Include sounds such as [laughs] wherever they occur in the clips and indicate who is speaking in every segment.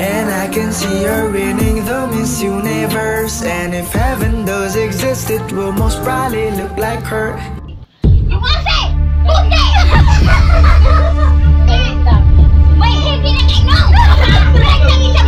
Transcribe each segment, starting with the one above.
Speaker 1: And I can see her
Speaker 2: winning the Miss Universe. And if heaven does exist, it
Speaker 3: will most probably look like
Speaker 4: her. [laughs] Wait, no! Thank you.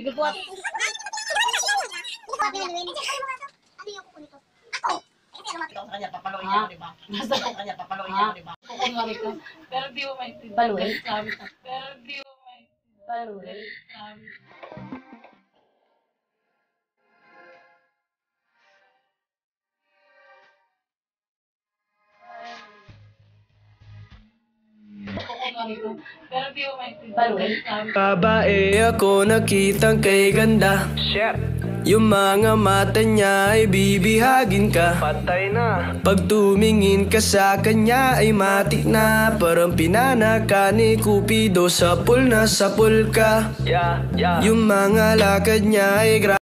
Speaker 4: Bigabuhat.
Speaker 5: Ikaw sa kanya, papaluin niya, di ba? Nasa sa kanya, papaluin niya, di ba?
Speaker 4: Kukunwari ko. Pero di mo maintindihan. Ko. Pero di mo maintindihan.
Speaker 5: Paluin.
Speaker 4: Sabi ko. Ko. Pero di mo maintindihan.
Speaker 5: Paluin?
Speaker 4: Sabi ko.
Speaker 1: Babae ako nakitang kay ganda Yung mga mata niya ay bibihagin ka Patay na Pag tumingin ka sa kanya ay matik na Parang pinana ka ni Cupido Sa pool na sa pool ka Yung mga lakad niya ay gra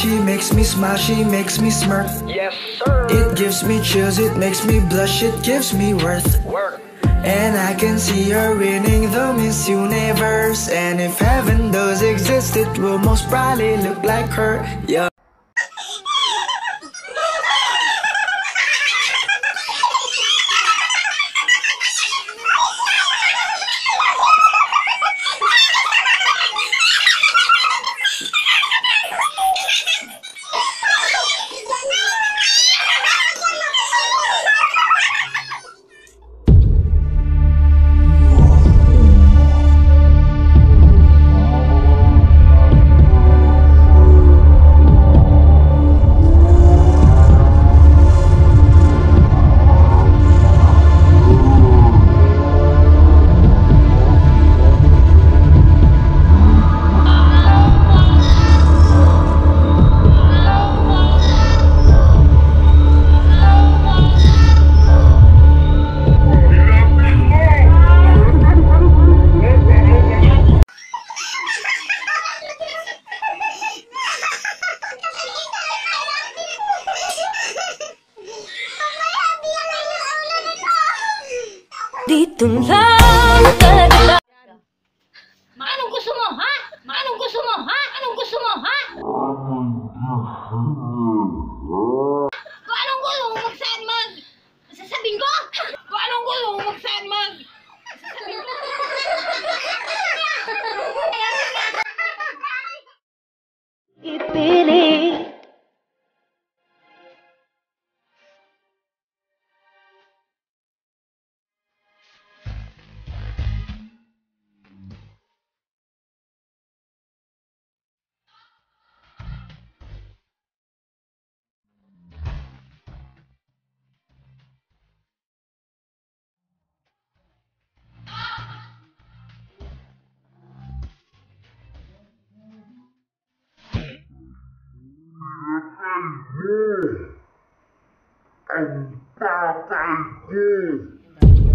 Speaker 1: she makes me smile, she makes me smirk. Yes, sir. It gives me chills, it makes me blush, it gives me worth. Work. And I can see her winning the Miss Universe. And if heaven does exist, it will most probably look like her. Yeah.
Speaker 3: từng lá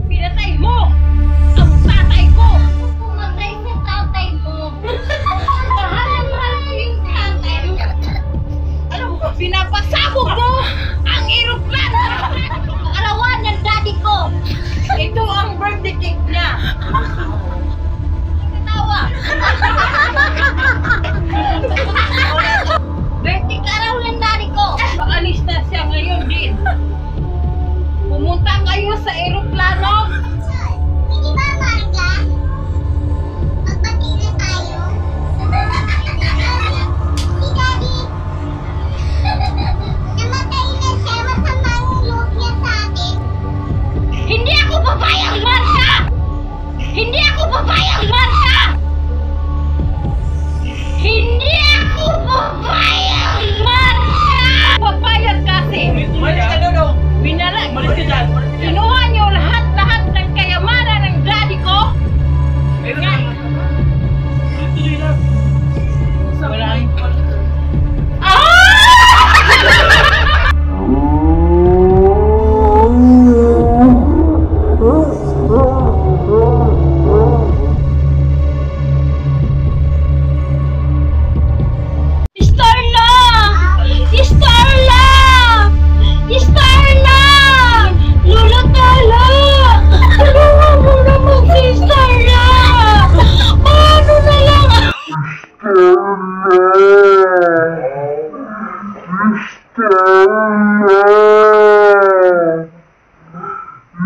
Speaker 3: Pinatay mo! Ang tatay ko!
Speaker 2: Pumatay sa tatay mo. [laughs]
Speaker 3: Mahal na mahal ko yung tatay mo. Ano mo? Pinapasabog mo ang eroplano!
Speaker 2: Arawan ng daddy ko.
Speaker 3: Ito ang birthday cake niya. Sa eroplano.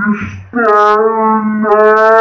Speaker 2: understand that.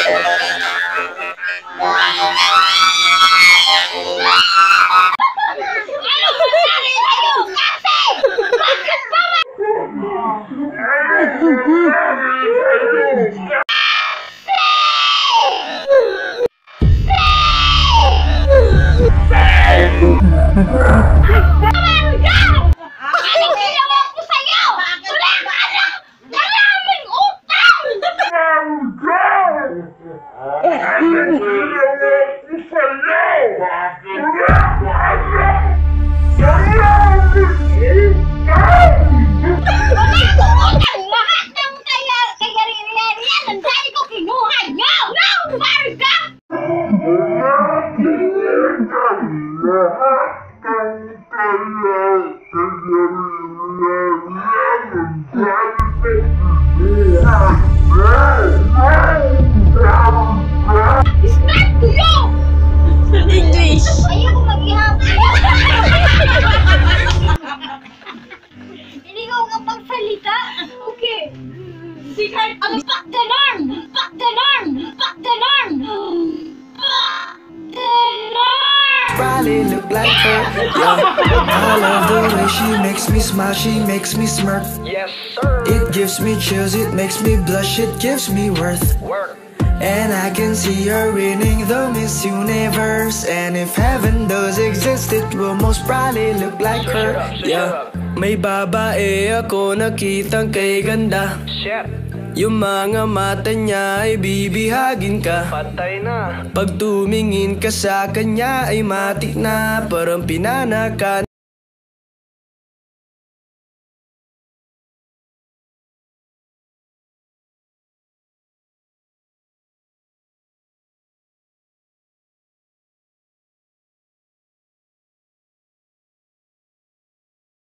Speaker 2: Ah! Let no.
Speaker 1: No, no, Mary, stop. Smile, she makes me smirk.
Speaker 6: Yes, sir.
Speaker 1: It gives me chills, it makes me blush, it gives me worth.
Speaker 6: Work.
Speaker 1: And I can see her winning the Miss Universe. And if heaven does exist, it will most probably look like her. Yeah. May babae ako nakitang kay ganda.
Speaker 6: Shit.
Speaker 1: Yung mga mata niya ay bibihagin ka.
Speaker 6: Patay na.
Speaker 1: Pag tumingin ka sa kanya ay matik na Parang pinanakan